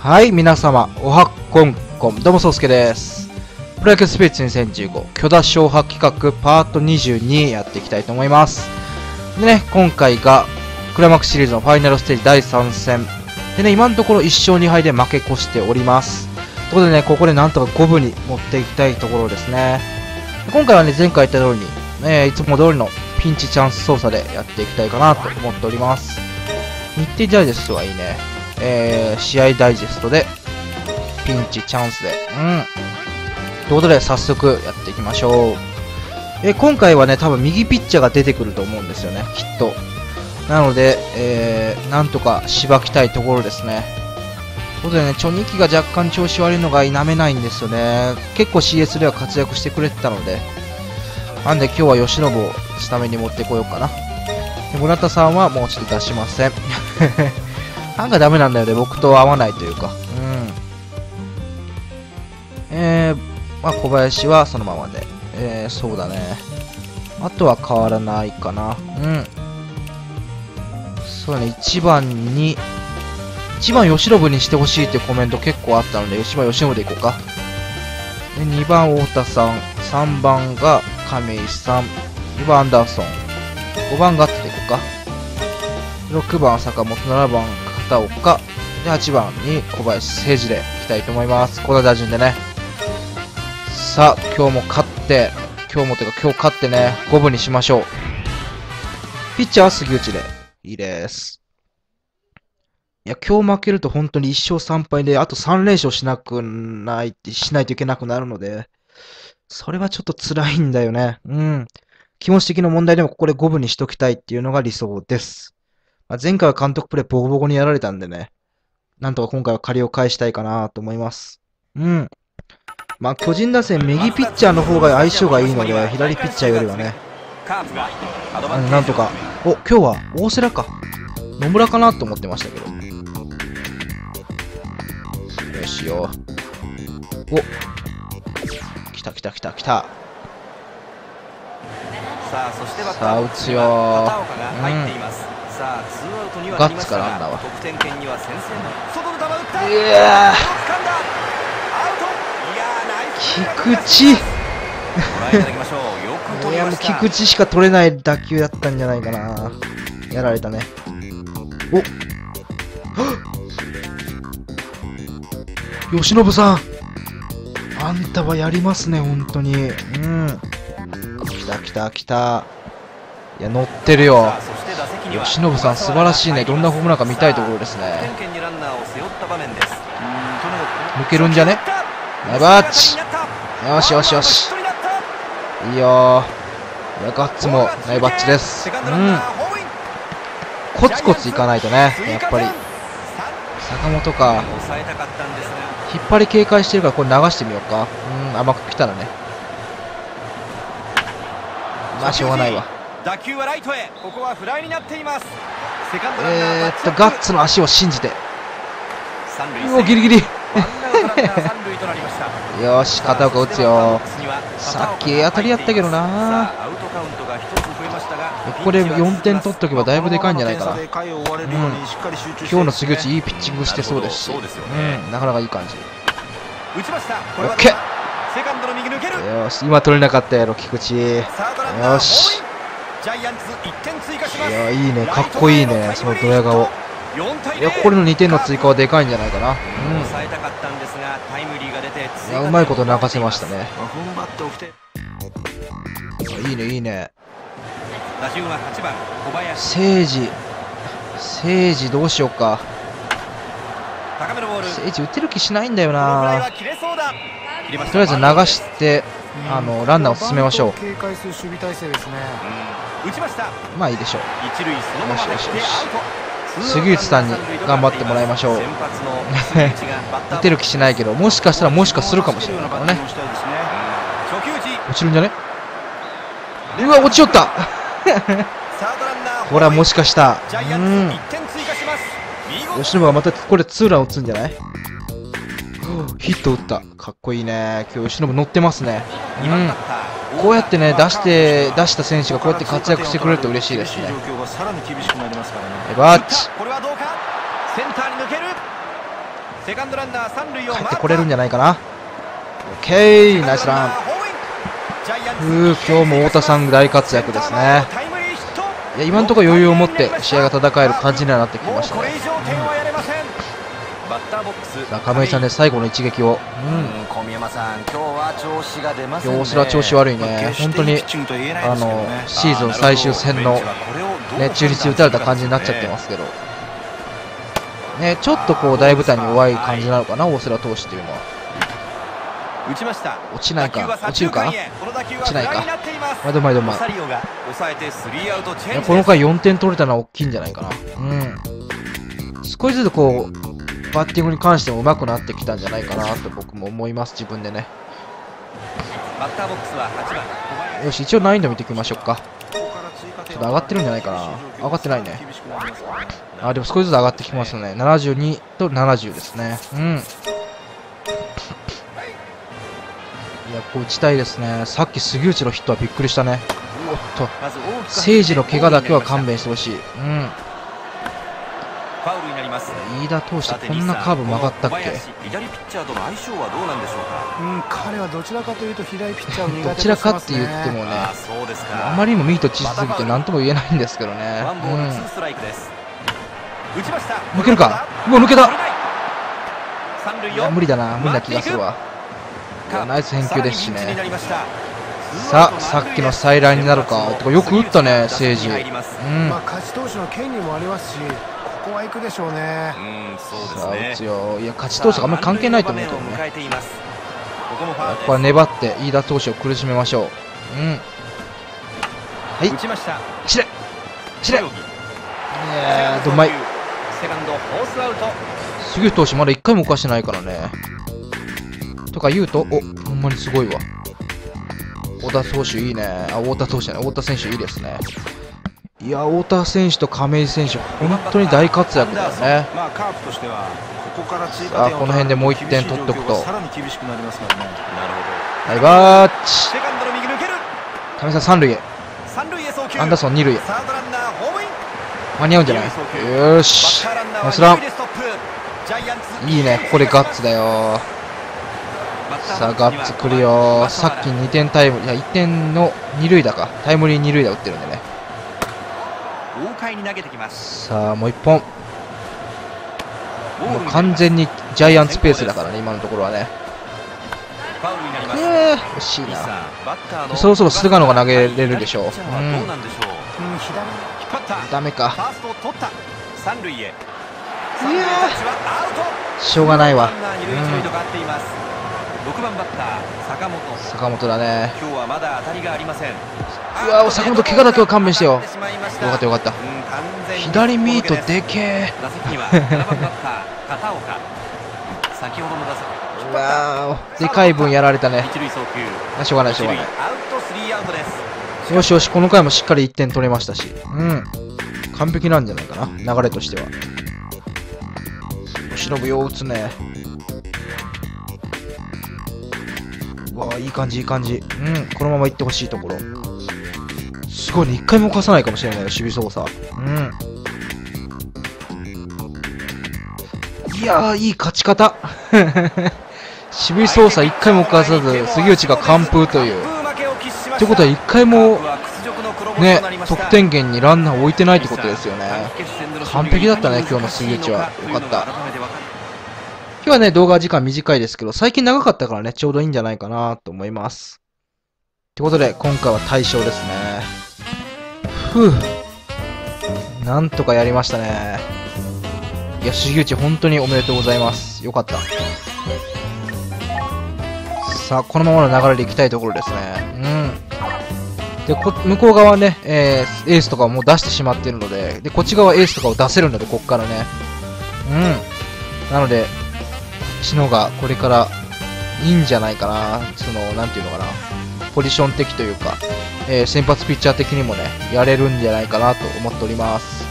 はい、皆様、おはこんこん、どうもそうすけです。プロ野球スピリッツ2015、巨打勝破企画パート22やっていきたいと思います。でね、今回が、クライマックスシリーズのファイナルステージ第3戦。でね、今のところ1勝2敗で負け越しております。ということでね、ここでなんとか5分に持っていきたいところですね。今回はね、前回言った通りに、えーいつも通りのピンチチャンス操作でやっていきたいかなと思っております。日程ダイジェストはいいね。えー、試合ダイジェストで、ピンチチャンスで、うん。ということで、早速やっていきましょう。え今回はね、多分右ピッチャーが出てくると思うんですよね、きっと。なので、えー、なんとかしばきたいところですね。ということでね、チョニキが若干調子悪いのが否めないんですよね。結構 CS では活躍してくれてたので。なんで今日は吉信をスタメンに持ってこようかな。で村田さんはもうちょっと出しません。なんかダメなんだよね、僕と合わないというか。うん。えー、まあ小林はそのままで。えー、そうだね。あとは変わらないかな。うん。そうだね、1番に、1番吉信にしてほしいってコメント結構あったので、1番吉信でいこうか。で、2番太田さん、3番が亀井さん、2番アンダーソン、5番ガッツでいこうか。6番坂本、7番片岡、で、8番に小林誠司でいきたいと思います。この打順でね。さあ、今日も勝って、今日もというか今日勝ってね、5分にしましょう。ピッチャーは杉内でいいです。いや、今日負けると本当に1勝3敗で、あと3連勝しなくないって、しないといけなくなるので、それはちょっと辛いんだよね。うん。気持ち的な問題でもここで5分にしときたいっていうのが理想です。まあ、前回は監督プレイボコボコにやられたんでね、なんとか今回は借りを返したいかなと思います。うん。まあ、巨人打線、右ピッチャーの方が相性がいいので、左ピッチャーよりはね、なんとか。お、今日は大瀬良か。野村かなと思ってましたけど。よしよ。お。来た来た来た来た。さあそしてさあー打つよ片岡が入っています、さあツーアウトにはなりましたガッツからランナーは。が得点圏には先制の外の球打ったいや掴んだ。アウト。いやーナイスー、菊池。ご覧いただきましょう。よく取いや、もう菊池しか取れない打球だったんじゃないかな。やられたね。お。吉信さん。あんたはやりますね、本当に。うん。来た来た来た。いや、乗ってるよ吉信さん素晴らしいね。どんなホームランか見たいところですね。抜けるんじゃね？ナイバッチよしよしよし。いいよいや、ガッツもナイバッチです。うんコツコツいかないとね、やっぱり。坂本か。引っ張り警戒してるからこれ流してみようか。うん、甘く来たらね。まあ、しょうがないわ。打球はライトへここはフライになっていますセカンドランナーえーっと、ガッツの足を信じて。三塁うお、ギリギリ。よし、片岡打つよ。ささっき当たりやったけどなここで4点取っとけばだいぶでかいんじゃないかな。今今日の杉内いいピッチングしてそうですし。ねうん、なかなかいい感じ。打ちましたこれはオッケーセカンドの右抜けるよし、今取れなかったやろ、菊池。よしジャイアンツ1点追加しますいや、いいね。かっこいいね、そのドヤ顔。4対0いや、ここでの2点の追加はでかいんじゃないかな。うん。抑えたかったんですがタイムリーが出ていや、うまいこと泣かせましたね。いいね、いいね。打順は8番小林誠治。誠治どうしようか。高めのボール誠治打てる気しないんだよなは。切れそうだ切れましたとりあえず流して、あの、ランナーを進めましょう。警戒する守備体制ですねうん打ちましたまあいいでしょう。一塁そのままでよしよしよしアウト杉内さんに頑張ってもらいましょう打てる気しないけど、もしかしたらもしかするかもしれないからね。落ちるんじゃね？うわ、落ちよったほら、もしかした。うん1。点追加します見事吉野がまたこれツーラン打つんじゃない？ヒット打った。かっこいいね。今日吉野乗ってますね。うんこうやってね、出して、出した選手がこうやって活躍してくれると嬉しいですね。バッチ。これはどうか？センターに抜けるセカンドランナー三塁を帰ってこれるんじゃないかな。オッケー、ナイスラン。うー、今日も太田さん大活躍ですね。いや今のところ余裕を持って試合が戦える感じにはなってきましたね。バッターボックスさあ、亀井さんで最後の一撃を。うん。うん小宮山さん、今日は調子が出ませんね。ら調子悪いね。本当にあのシーズン最終戦のね、中日打たれた感じになっちゃってますけど、ね、ちょっとこう大舞台に弱い感じなのかな、大瀬良投手っていうのは。打ちました落ちないか落ちるか落ちないかます毎度毎度前ロサリオが抑えてスリーアウトチェンジですいやこの回4点取れたのは大きいんじゃないかな。うん。少しずつこう、バッティングに関しても上手くなってきたんじゃないかなと僕も思います、自分でね。バッターボックスは8番よし、一応難易度見ていきましょうか。ちょっと上がってるんじゃないかな上がってないねあ、でも少しずつ上がってきますね。72と70ですね。うん。いや、こう打ちたいですね。さっき杉内のヒットはびっくりしたね。おっと。誠治の怪我だけは勘弁してほしい。うん。ファウルになります飯田投手、こんなカーブ曲がったっけ？左ピッチャーとの相性はどうなんでしょうか？うん彼はどちらかというと左ピッチャーを苦手どちらかって言ってもね、あそうですか。あまりにもミート小さすぎて何とも言えないんですけどね。ワンボールツーストライクです打ちました抜けるか？もう抜けた三塁を無理だな。無理な気がするわ。いやナイス返球ですしねさあ、さっきの再来になるか。てか、よく打ったね、誠治。うん。まあ勝ち投手の権利もありますしここは行くでしょうねうん、そうさあ、打ですね。つよ。いや、勝ち投手があんまり関係ないと思うけどね。ここは粘って、飯田投手を苦しめましょう。うん。はい打ちました走れ走れいやー、どんまい。セカンドフォースアウト杉内投手まだ一回も犯してないからね。とか言うと、お、ほんまにすごいわ。太田投手いいね。あ、太田投手じゃない。太田選手いいですね。いや、太田選手と亀井選手、本当に大活躍だよね。まあカープとしてはここから追さあこの辺でもう一点取っとくと。厳しいバイバーチ。セカンドの右抜ける。亀井さん三塁へ。アンダーソン二塁へ。間に合うんじゃない？よーし。ナスランいいね、ここでガッツだよ。さあ、ガッツ来るよさっき2点タイム、いや、1点の二塁打か。タイムリー二塁打打ってるんでね。快に投げてきます。さあもう一本。もう完全にジャイアンツペースだからね今のところはね。えー、惜しいな。そろそろ菅野が投げれるでしょう、うん、ダメか。いやしょうがないわ、うん6番バッター坂本。坂本だね。今日はまだ当たりがありません。うわ坂本怪我だけは勘弁してよよかったよかった、左ミートでけえ。打席には7番バッター片岡。先ほどの打席。うわでかい分やられたね。しょうがないしょうがない。よしよしこの回もしっかり1点取れましたし。うん。完璧なんじゃないかな流れとしては。忍よう打つね。わあいい感じ、いい感じ。うん、このまま行ってほしいところ。すごいね、一回も犯さないかもしれないよ、守備操作。うん。いやー、いい勝ち方。守備操作一回も犯さず、杉内が完封という。ってことは一回もね、得点源にランナー置いてないってことですよね。完璧だったね今日の杉内はよかった今日はね、動画時間短いですけど、最近長かったからね、ちょうどいいんじゃないかなと思います。ってことで、今回は大勝ですね。ふぅ。なんとかやりましたね。いや、杉内本当におめでとうございます。よかった。さあ、このままの流れでいきたいところですね。うん。で、こ、向こう側ね、えー、エースとかをもう出してしまっているので、で、こっち側エースとかを出せるので、こっからね。うん。なので、ちのがこれからいいんじゃないかな。その、なんていうのかな。ポジション的というか、えー、先発ピッチャー的にもね、やれるんじゃないかなと思っております。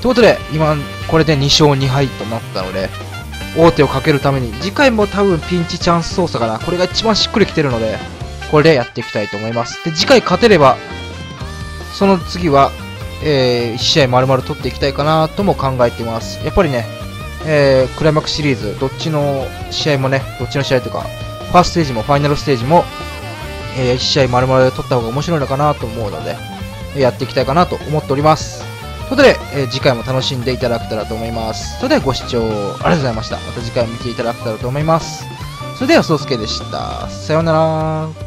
ということで、今、これで2勝2敗となったので、王手をかけるために、次回も多分ピンチチャンス操作かな。これが一番しっくりきてるので、これでやっていきたいと思います。で、次回勝てれば、その次は、えー、1試合丸々取っていきたいかなとも考えています。やっぱりね、えークライマックスシリーズ、どっちの試合もね、どっちの試合とか、ファーストステージもファイナルステージも、え1試合丸々で取った方が面白いのかなと思うので、やっていきたいかなと思っております。ということで、えー次回も楽しんでいただけたらと思います。それではご視聴ありがとうございました。また次回も見ていただけたらと思います。それでは、そうすけでした。さようなら。